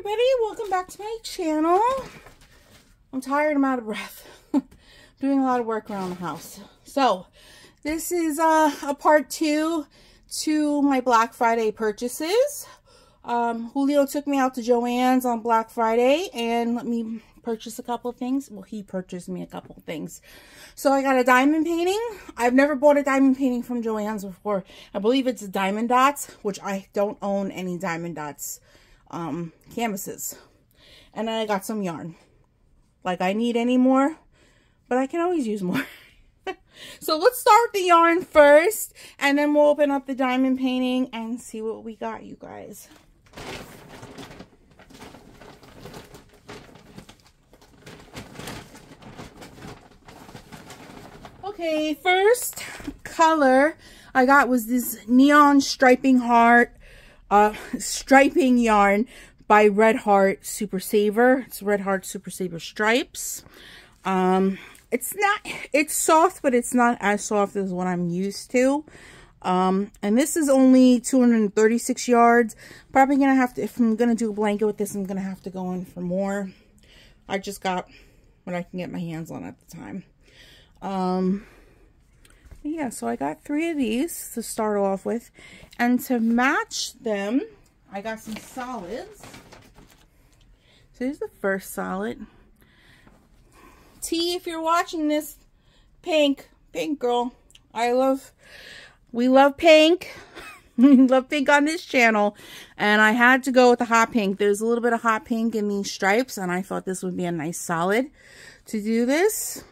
everybody, welcome back to my channel. I'm tired, I'm out of breath. Doing a lot of work around the house. So, this is uh, a part two to my Black Friday purchases. Um, Julio took me out to Joann's on Black Friday and let me purchase a couple things. Well, he purchased me a couple things. So I got a diamond painting. I've never bought a diamond painting from Joann's before. I believe it's Diamond Dots, which I don't own any Diamond Dots um, canvases. And then I got some yarn. Like I need any more, but I can always use more. so let's start the yarn first, and then we'll open up the diamond painting and see what we got, you guys. Okay, first color I got was this neon striping heart uh, striping yarn by Red Heart Super Saver. It's Red Heart Super Saver stripes. Um, it's not, it's soft, but it's not as soft as what I'm used to. Um, and this is only 236 yards. Probably gonna have to, if I'm gonna do a blanket with this, I'm gonna have to go in for more. I just got what I can get my hands on at the time. Um, yeah, so I got three of these to start off with. And to match them, I got some solids. So here's the first solid. T, if you're watching this, pink, pink girl. I love, we love pink. we love pink on this channel. And I had to go with the hot pink. There's a little bit of hot pink in these stripes. And I thought this would be a nice solid to do this.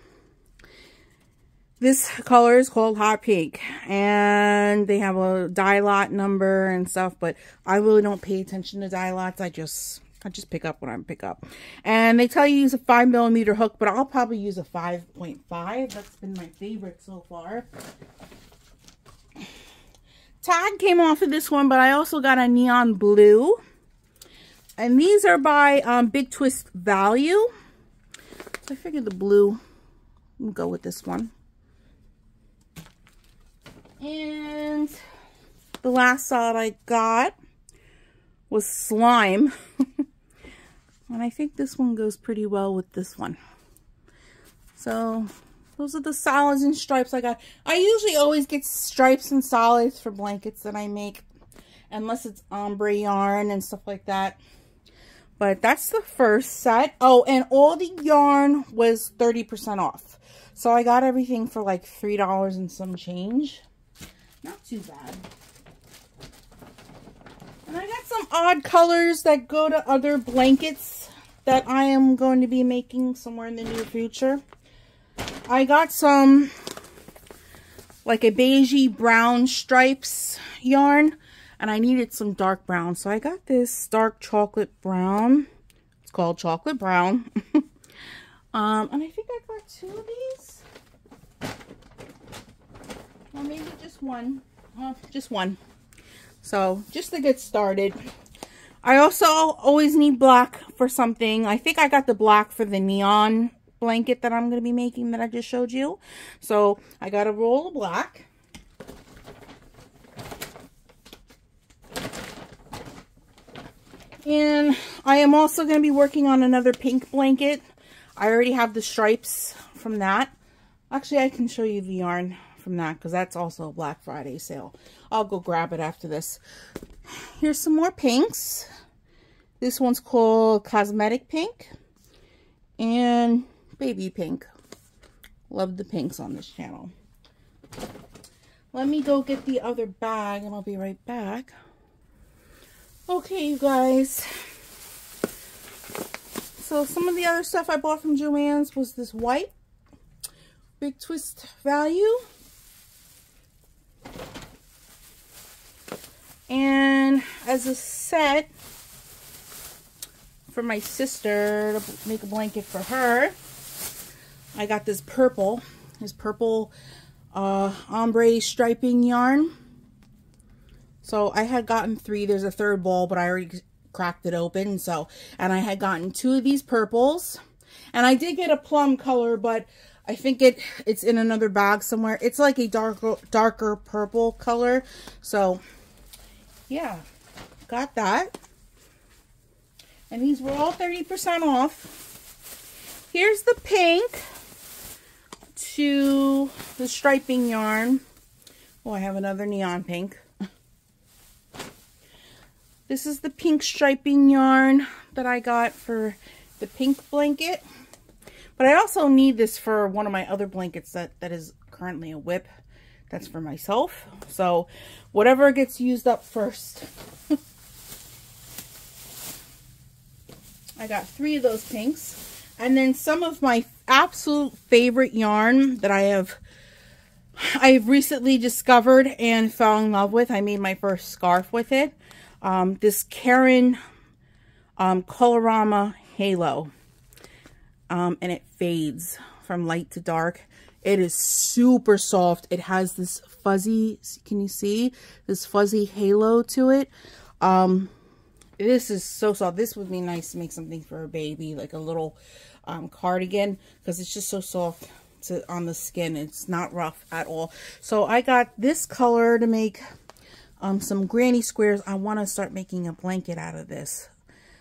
This color is called Hot Pink, and they have a dye lot number and stuff, but I really don't pay attention to dye lots. I just, I just pick up what I pick up. And they tell you use a 5 millimeter hook, but I'll probably use a 5.5. That's been my favorite so far. Tag came off of this one, but I also got a neon blue. And these are by um, Big Twist Value. So I figured the blue will go with this one. And the last solid I got was slime. and I think this one goes pretty well with this one. So those are the solids and stripes I got. I usually always get stripes and solids for blankets that I make. Unless it's ombre yarn and stuff like that. But that's the first set. Oh, and all the yarn was 30% off. So I got everything for like $3 and some change. Not too bad. And I got some odd colors that go to other blankets that I am going to be making somewhere in the near future. I got some like a beigey brown stripes yarn and I needed some dark brown. So I got this dark chocolate brown. It's called chocolate brown. um, and I think I got two of these. Or maybe just one. Just one. So, just to get started. I also always need black for something. I think I got the black for the neon blanket that I'm going to be making that I just showed you. So, I got a roll of black. And I am also going to be working on another pink blanket. I already have the stripes from that. Actually, I can show you the yarn from that because that's also a Black Friday sale. I'll go grab it after this. Here's some more pinks. This one's called Cosmetic Pink and Baby Pink. Love the pinks on this channel. Let me go get the other bag and I'll be right back. Okay, you guys. So some of the other stuff I bought from Joann's was this white Big Twist Value. And as a set for my sister to make a blanket for her, I got this purple, this purple uh, ombre striping yarn. So I had gotten three. There's a third ball, but I already cracked it open. So, and I had gotten two of these purples. And I did get a plum color, but I think it it's in another bag somewhere. It's like a darker darker purple color. So yeah, got that. And these were all 30% off. Here's the pink to the striping yarn. Oh, I have another neon pink. This is the pink striping yarn that I got for the pink blanket. But I also need this for one of my other blankets that, that is currently a WIP. That's for myself. So whatever gets used up first. I got three of those pinks. And then some of my absolute favorite yarn that I have I've recently discovered and fell in love with. I made my first scarf with it um, this Caron um, Colorama Halo. Um, and it fades from light to dark. It is super soft. It has this fuzzy, can you see? This fuzzy halo to it. Um, this is so soft. This would be nice to make something for a baby, like a little um, cardigan, because it's just so soft to, on the skin. It's not rough at all. So I got this color to make um, some granny squares. I want to start making a blanket out of this.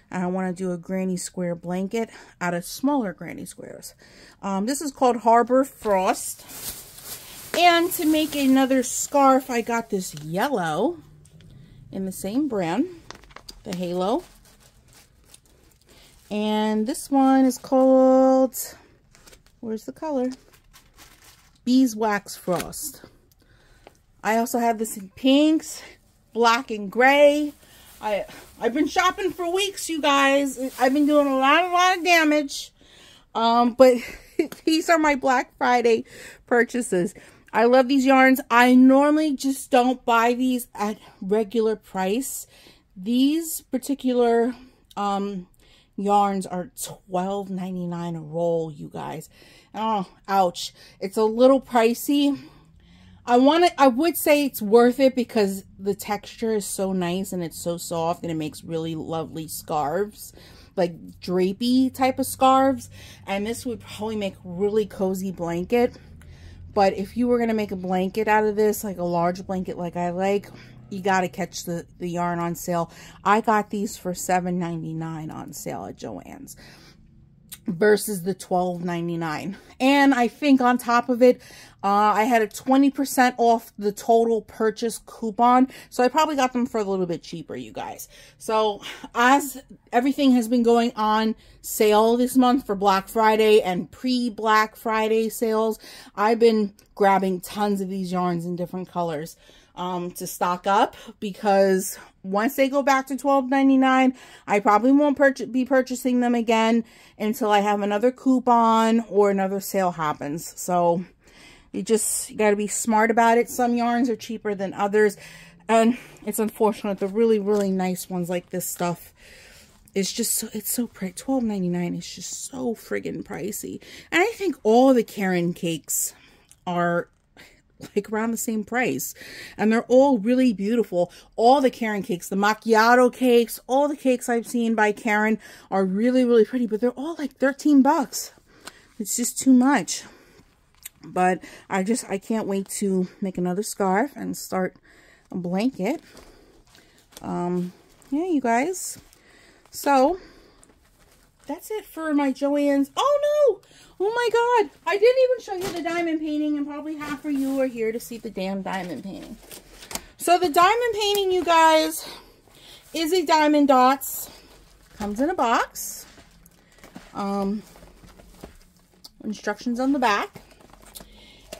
And I want to do a granny square blanket out of smaller granny squares. Um, this is called Harbor Frost. And to make another scarf, I got this yellow in the same brand, the Halo. And this one is called, where's the color? Beeswax Frost. I also have this in pinks, black and gray. I, I've been shopping for weeks, you guys. I've been doing a lot, a lot of damage. Um, but these are my Black Friday purchases. I love these yarns. I normally just don't buy these at regular price. These particular um, yarns are $12.99 a roll, you guys. Oh, ouch. It's a little pricey I want to, I would say it's worth it because the texture is so nice and it's so soft and it makes really lovely scarves, like drapey type of scarves. And this would probably make really cozy blanket. But if you were going to make a blanket out of this, like a large blanket like I like, you got to catch the, the yarn on sale. I got these for $7.99 on sale at Joann's versus the $12.99. And I think on top of it, uh, I had a 20% off the total purchase coupon. So I probably got them for a little bit cheaper, you guys. So as everything has been going on sale this month for Black Friday and pre-Black Friday sales, I've been grabbing tons of these yarns in different colors um, to stock up because once they go back to $12.99, I probably won't purchase, be purchasing them again until I have another coupon or another sale happens. So you just got to be smart about it. Some yarns are cheaper than others. And it's unfortunate. The really, really nice ones like this stuff is just so, it's so pretty. $12.99 is just so friggin' pricey. And I think all the Caron cakes are like around the same price. And they're all really beautiful. All the Caron cakes, the macchiato cakes, all the cakes I've seen by Caron are really, really pretty, but they're all like 13 bucks. It's just too much. But I just, I can't wait to make another scarf and start a blanket. Um, yeah, you guys. So, that's it for my Joann's. Oh, no! Oh my god, I didn't even show you the diamond painting and probably half of you are here to see the damn diamond painting. So the diamond painting, you guys, is a diamond dots. Comes in a box. Um, instructions on the back.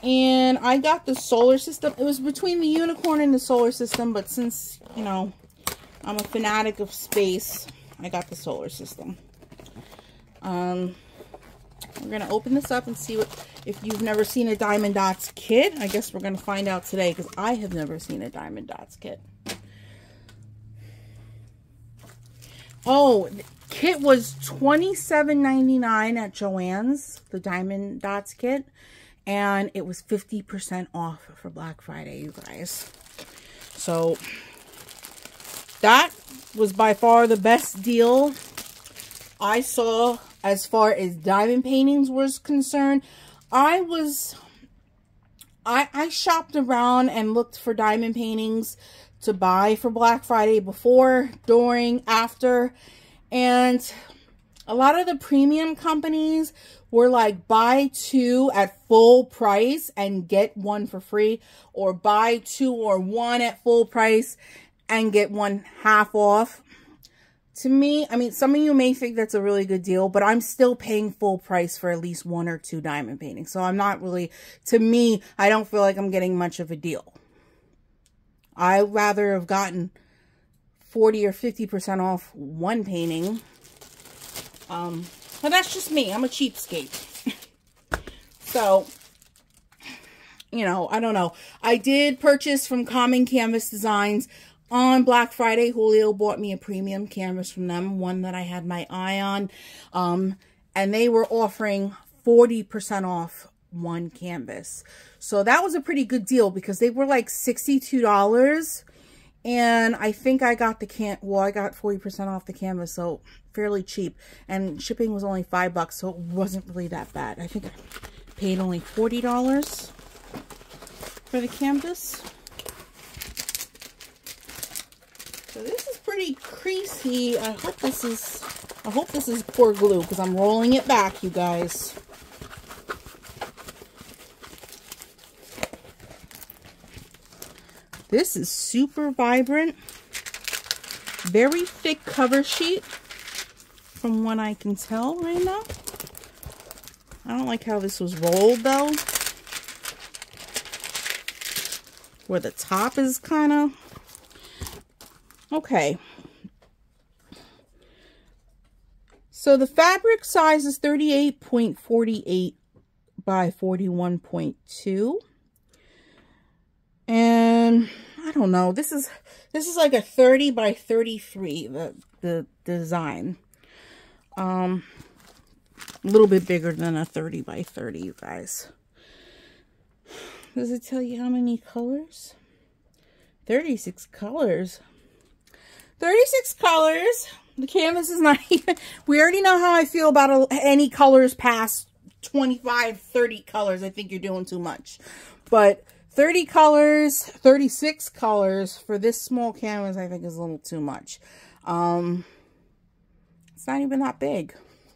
And I got the solar system. It was between the unicorn and the solar system, but since, you know, I'm a fanatic of space, I got the solar system. Um, we're going to open this up and see what, if you've never seen a Diamond Dots kit. I guess we're going to find out today because I have never seen a Diamond Dots kit. Oh, kit was $27.99 at Joann's, the Diamond Dots kit. And it was 50% off for Black Friday, you guys. So, that was by far the best deal I saw as far as diamond paintings was concerned, I was, I, I shopped around and looked for diamond paintings to buy for Black Friday before, during, after, And a lot of the premium companies were like buy two at full price and get one for free or buy two or one at full price and get one half off. To me, I mean, some of you may think that's a really good deal, but I'm still paying full price for at least one or two diamond paintings. So I'm not really, to me, I don't feel like I'm getting much of a deal. I'd rather have gotten 40 or 50% off one painting. Um, but that's just me. I'm a cheapskate. so, you know, I don't know. I did purchase from Common Canvas Designs on Black Friday. Julio bought me a premium canvas from them, one that I had my eye on. Um, and they were offering 40% off one canvas. So that was a pretty good deal because they were like $62 and I think I got the can well I got 40% off the canvas so fairly cheap and shipping was only five bucks so it wasn't really that bad. I think I paid only $40 for the canvas. So this is pretty creasy. I hope this is I hope this is poor glue because I'm rolling it back you guys. This is super vibrant. Very thick cover sheet from what I can tell right now. I don't like how this was rolled though. Where the top is kind of... Okay. So the fabric size is 38.48 by 41.2. And I don't know. This is this is like a 30 by 33 the the design. Um a little bit bigger than a 30 by 30, you guys. Does it tell you how many colors? 36 colors. 36 colors. The canvas is not even... We already know how I feel about any colors past 25, 30 colors. I think you're doing too much. But 30 colors, 36 colors for this small canvas, I think is a little too much. Um, it's not even that big.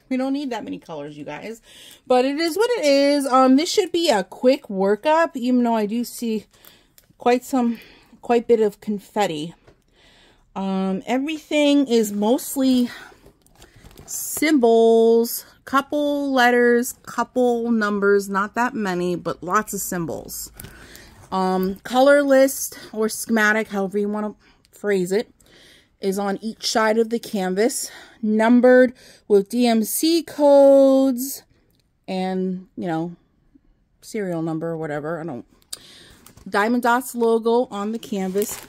We don't need that many colors, you guys. But it is what it is. Um, this should be a quick workup, even though I do see quite some, quite bit of confetti. Um, everything is mostly symbols, couple letters, couple numbers, not that many, but lots of symbols. Um, color list or schematic, however you want to phrase it, is on each side of the canvas, numbered with DMC codes and, you know, serial number or whatever. I don't. Diamond Dots logo on the canvas.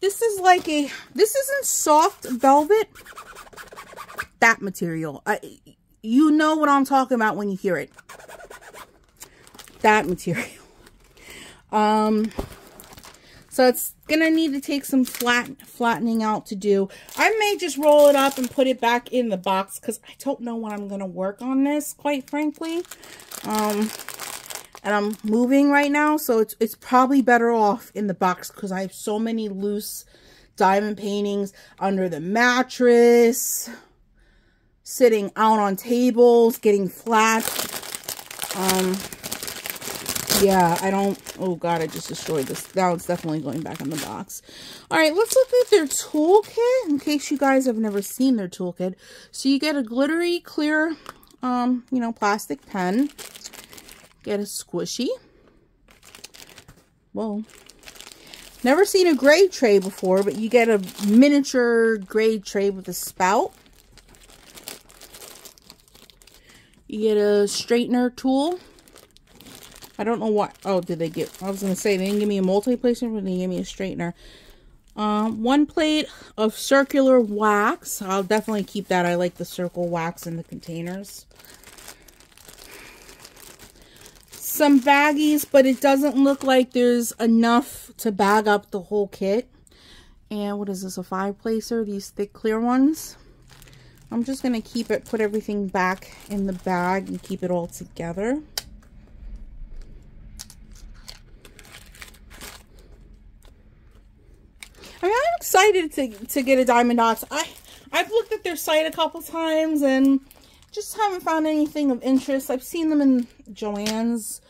This is like a, this isn't soft velvet. That material. I, you know what I'm talking about when you hear it that material. Um, so it's going to need to take some flat flattening out to do. I may just roll it up and put it back in the box because I don't know when I'm going to work on this, quite frankly. Um, and I'm moving right now, so it's, it's probably better off in the box because I have so many loose diamond paintings under the mattress, sitting out on tables, getting flat. Um, yeah, I don't... Oh, God, I just destroyed this. Now it's definitely going back in the box. All right, let's look at their toolkit in case you guys have never seen their toolkit. So you get a glittery, clear, um, you know, plastic pen. Get a squishy. Whoa. Never seen a grade tray before, but you get a miniature grade tray with a spout. You get a straightener tool. I don't know what. Oh, did they get? I was to say, they didn't give me a multi-placer, but they gave me a straightener. Um, one plate of circular wax. I'll definitely keep that. I like the circle wax in the containers. Some baggies, but it doesn't look like there's enough to bag up the whole kit. And what is this, a five placer? These thick clear ones. I'm just going to keep it, put everything back in the bag and keep it all together. I mean, I'm excited to, to get a Diamond Dots. I, I've looked at their site a couple times and just haven't found anything of interest. I've seen them in Joann's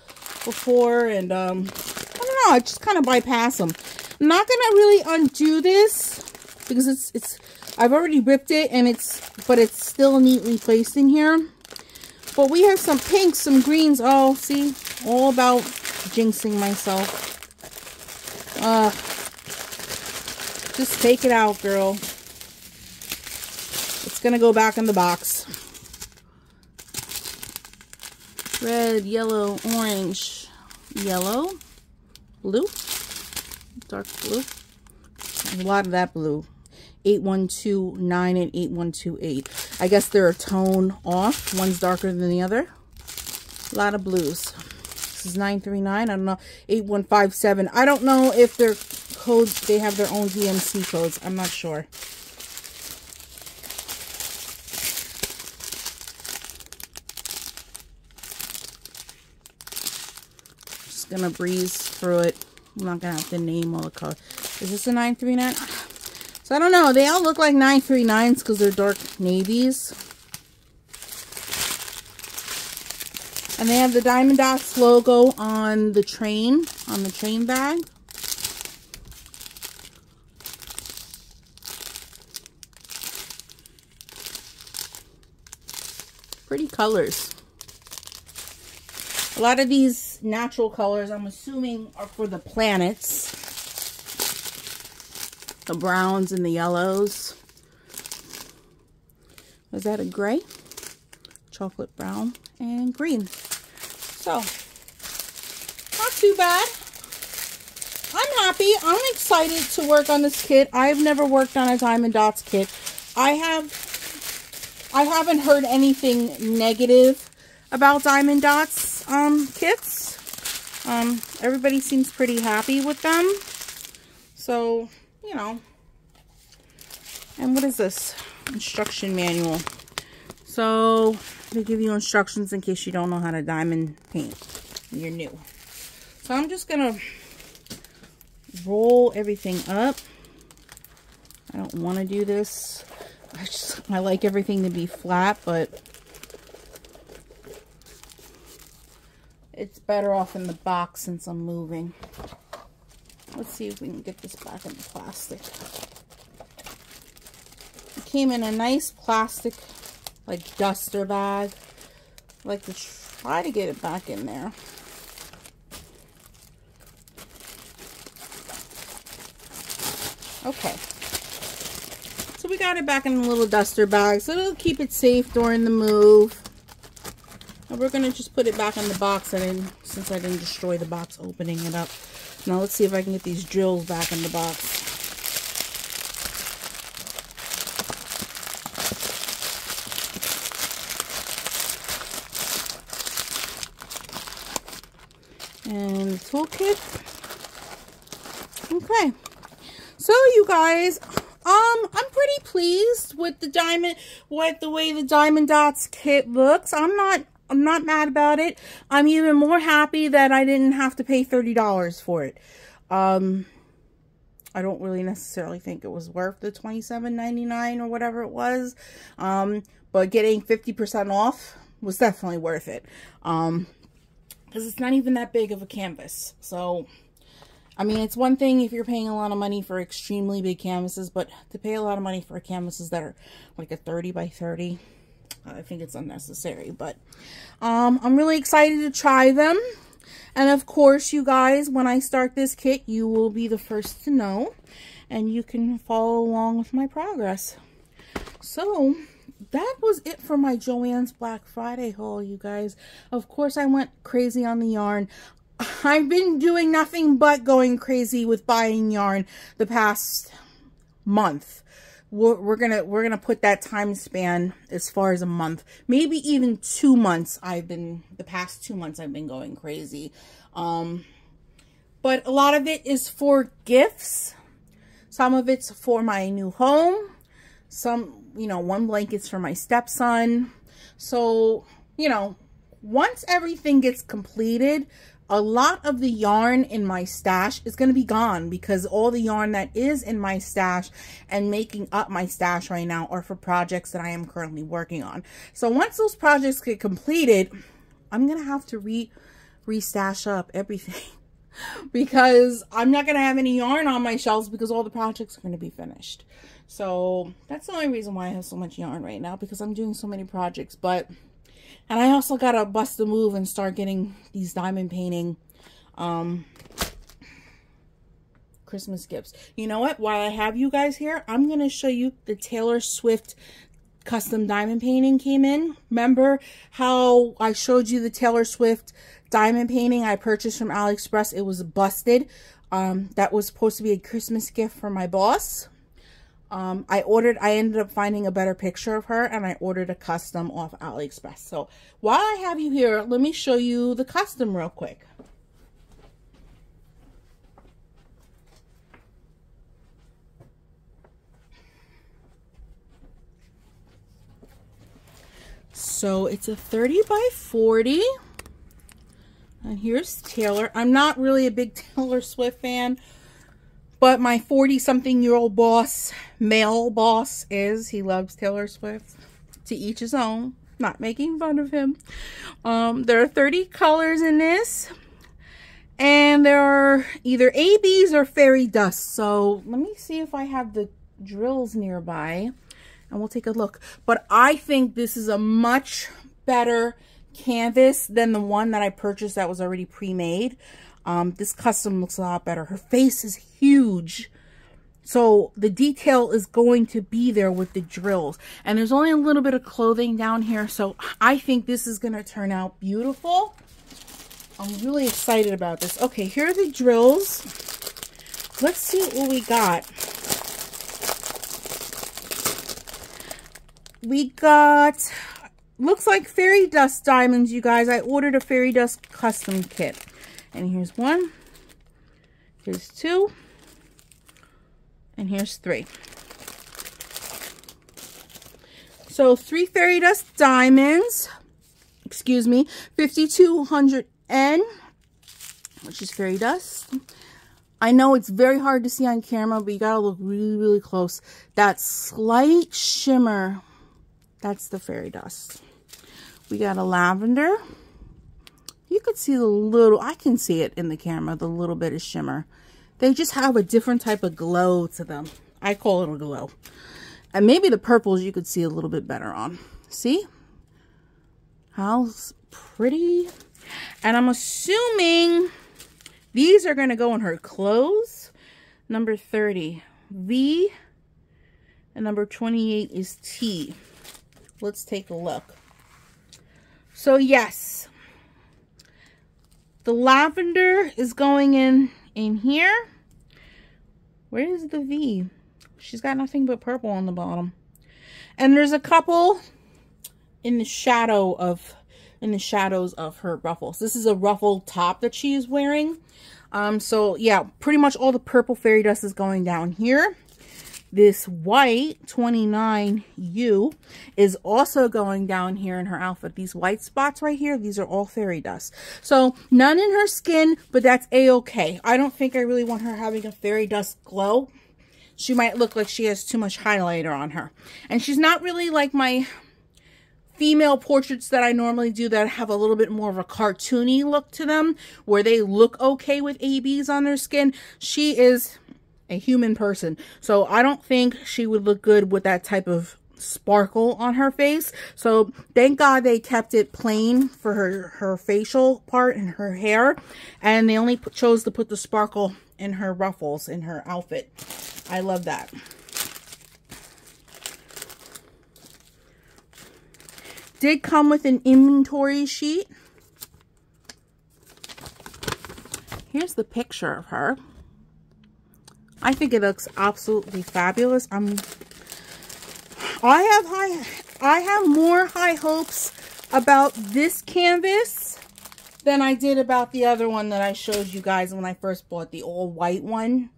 before and um, I don't know, I just kind of bypass them. I'm not going to really undo this because it's, it's, I've already ripped it and it's, but it's still neatly placed in here. But we have some pinks, some greens. Oh, see, all about jinxing myself. Uh, just take it out, girl. It's going to go back in the box. Red, yellow, orange, yellow, blue, dark blue. A lot of that blue. 8129 and 8128. I guess they're a tone off. One's darker than the other. A lot of blues. This is 939. I don't know. 8157. I don't know if their codes, they have their own DMC codes. I'm not sure. Going to breeze through it. I'm not going to have to name all the colors. Is this a 939? So I don't know. They all look like 939s because they're dark navies. And they have the Diamond Dots logo on the train, on the train bag. Pretty colors. A lot of these natural colors, I'm assuming, are for the planets. The browns and the yellows. Was that a gray? Chocolate brown and green. So, not too bad. I'm happy. I'm excited to work on this kit. I've never worked on a Diamond Dots kit. I have, I haven't heard anything negative about Diamond Dots um, kits. Um, everybody seems pretty happy with them. So, you know. And what is this? Instruction manual. So, they give you instructions in case you don't know how to diamond paint. You're new. So I'm just going to roll everything up. I don't want to do this. I just I like everything to be flat, but it's better off in the box since I'm moving. Let's see if we can get this back in the plastic. It came in a nice plastic like duster bag. I like to try to get it back in there. Okay. So we got it back in a little duster bag. So it'll keep it safe during the move. And we're going to just put it back in the box and didn't, since I didn't destroy the box opening it up. Now let's see if I can get these drills back in the box. and the toolkit. Okay. So you guys, um, I'm pretty pleased with the diamond, with the way the Diamond Dots kit looks. I'm not, I'm not mad about it. I'm even more happy that I didn't have to pay $30 for it. Um, I don't really necessarily think it was worth the $27.99 or whatever it was. Um, but getting 50% off was definitely worth it. Um, because it's not even that big of a canvas. So, I mean, it's one thing if you're paying a lot of money for extremely big canvases, but to pay a lot of money for canvases that are like a 30 by 30, I think it's unnecessary. But um, I'm really excited to try them. And of course, you guys, when I start this kit, you will be the first to know. And you can follow along with my progress. So, that was it for my Joann's Black Friday haul, you guys. Of course, I went crazy on the yarn. I've been doing nothing but going crazy with buying yarn the past month. We're, we're gonna we're gonna put that time span as far as a month, maybe even two months. I've been the past two months I've been going crazy, um, but a lot of it is for gifts. Some of it's for my new home. Some you know, one blanket's for my stepson. So, you know, once everything gets completed, a lot of the yarn in my stash is going to be gone because all the yarn that is in my stash and making up my stash right now are for projects that I am currently working on. So once those projects get completed, I'm going to have to re restash up everything because I'm not going to have any yarn on my shelves because all the projects are going to be finished. So that's the only reason why I have so much yarn right now because I'm doing so many projects. But and I also got to bust the move and start getting these diamond painting um, Christmas gifts. You know what? While I have you guys here, I'm going to show you the Taylor Swift custom diamond painting came in. Remember how I showed you the Taylor Swift diamond painting I purchased from AliExpress? It was busted. Um, that was supposed to be a Christmas gift for my boss. Um, I ordered, I ended up finding a better picture of her and I ordered a custom off AliExpress. So while I have you here, let me show you the custom real quick. So it's a 30 by 40. And here's Taylor. I'm not really a big Taylor Swift fan, but my 40 something year old boss, male boss is, he loves Taylor Swift. To each his own. Not making fun of him. Um, there are 30 colors in this. And there are either ABs or fairy dust. So let me see if I have the drills nearby. And we'll take a look. But I think this is a much better canvas than the one that I purchased that was already pre-made. Um, this custom looks a lot better. Her face is huge. So the detail is going to be there with the drills. And there's only a little bit of clothing down here. So I think this is going to turn out beautiful. I'm really excited about this. Okay, here are the drills. Let's see what we got. We got, looks like fairy dust diamonds, you guys. I ordered a fairy dust custom kit. And here's one. Here's two. And here's three. So three fairy dust diamonds. Excuse me. 5200N. Which is fairy dust. I know it's very hard to see on camera, but you gotta look really, really close. That slight shimmer, that's the fairy dust. We got a lavender you could see the little, I can see it in the camera, the little bit of shimmer. They just have a different type of glow to them. I call it a glow. And maybe the purples you could see a little bit better on. See? How pretty. And I'm assuming these are going to go in her clothes. Number 30, V. And number 28 is T. Let's take a look. So yes, the lavender is going in in here. Where is the V? She's got nothing but purple on the bottom. And there's a couple in the shadow of in the shadows of her ruffles. This is a ruffled top that she is wearing. Um, so yeah, pretty much all the purple fairy dust is going down here. This white 29U is also going down here in her outfit. These white spots right here, these are all fairy dust. So none in her skin, but that's a-okay. I don't think I really want her having a fairy dust glow. She might look like she has too much highlighter on her. And she's not really like my female portraits that I normally do that have a little bit more of a cartoony look to them, where they look okay with ABs on their skin. She is a human person. So I don't think she would look good with that type of sparkle on her face. So thank God they kept it plain for her, her facial part and her hair. And they only put, chose to put the sparkle in her ruffles in her outfit. I love that. Did come with an inventory sheet. Here's the picture of her. I think it looks absolutely fabulous. I'm I have high I have more high hopes about this canvas than I did about the other one that I showed you guys when I first bought the all white one.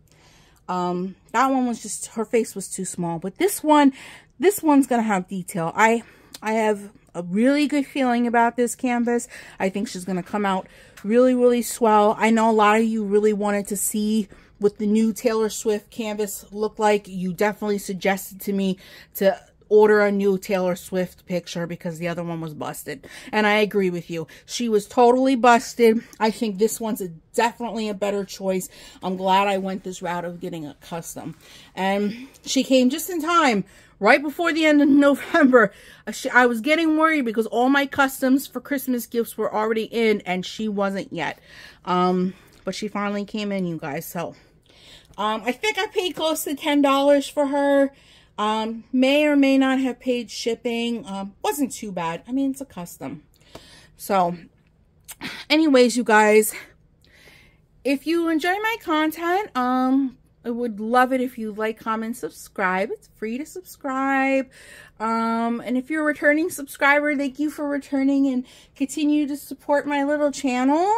Um, that one was just, her face was too small. But this one, this one's going to have detail. I, I have a really good feeling about this canvas. I think she's going to come out really, really swell. I know a lot of you really wanted to see what the new Taylor Swift canvas looked like. You definitely suggested to me to order a new Taylor Swift picture because the other one was busted. And I agree with you. She was totally busted. I think this one's a, definitely a better choice. I'm glad I went this route of getting a custom. And she came just in time right before the end of November. I was getting worried because all my customs for Christmas gifts were already in and she wasn't yet. Um, but she finally came in, you guys. So, um, I think I paid close to $10 for her. Um, may or may not have paid shipping. Um, wasn't too bad. I mean, it's a custom. So, anyways, you guys, if you enjoy my content, um, I would love it if you like, comment, subscribe. It's free to subscribe. Um, and if you're a returning subscriber, thank you for returning and continue to support my little channel.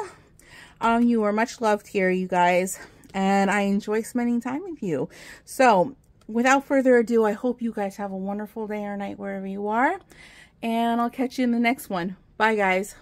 Um, you are much loved here, you guys. And I enjoy spending time with you. So, without further ado, I hope you guys have a wonderful day or night wherever you are. And I'll catch you in the next one. Bye, guys.